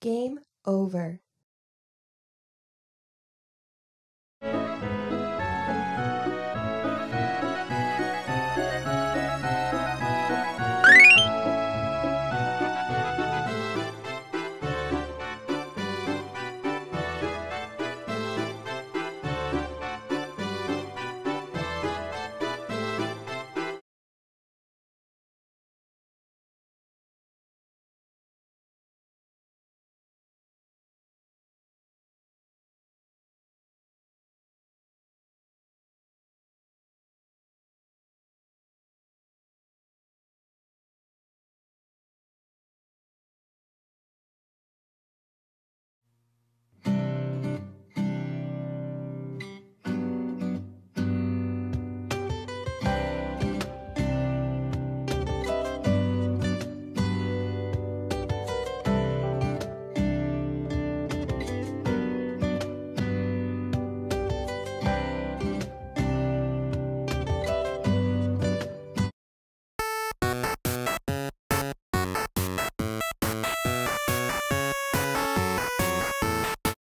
Game over.